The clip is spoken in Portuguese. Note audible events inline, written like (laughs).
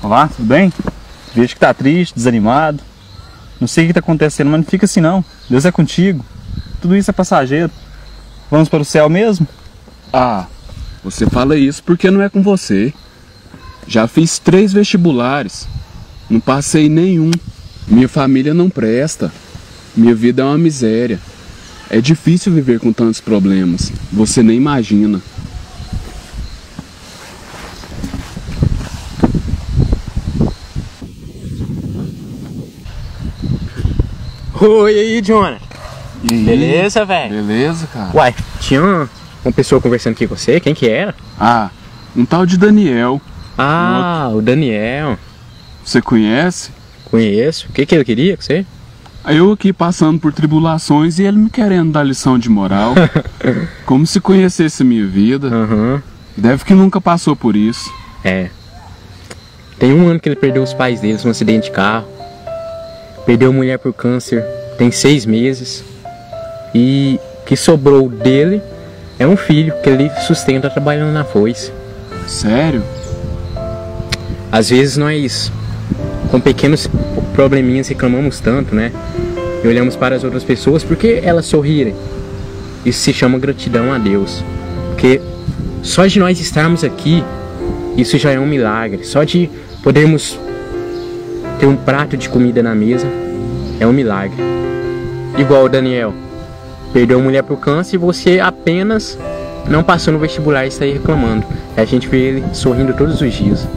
Olá, tudo bem? Vejo que tá triste, desanimado. Não sei o que tá acontecendo, mas não fica assim não. Deus é contigo. Tudo isso é passageiro. Vamos para o céu mesmo? Ah, você fala isso porque não é com você. Já fiz três vestibulares. Não passei nenhum. Minha família não presta. Minha vida é uma miséria. É difícil viver com tantos problemas. Você nem imagina. Oi aí, Jonah. E? Beleza, velho? Beleza, cara? Uai, tinha uma, uma pessoa conversando aqui com você, quem que era? Ah, um tal de Daniel. Ah, o Daniel. Você conhece? Conheço. O que que ele queria com você? Eu aqui passando por tribulações e ele me querendo dar lição de moral. (laughs) Como se conhecesse minha vida. Aham. Deve que nunca passou por isso. É. Tem um ano que ele perdeu os pais deles num acidente de carro. Perdeu a mulher por câncer. Tem seis meses. E que sobrou dele é um filho que ele sustenta trabalhando na foice. Sério? Às vezes nós, com pequenos probleminhas, reclamamos tanto, né? E olhamos para as outras pessoas porque elas sorrirem. Isso se chama gratidão a Deus. Porque só de nós estarmos aqui, isso já é um milagre. Só de podermos ter um prato de comida na mesa é um milagre. Igual o Daniel. Perdeu a mulher pro câncer e você apenas não passou no vestibular e está reclamando. A gente vê ele sorrindo todos os dias.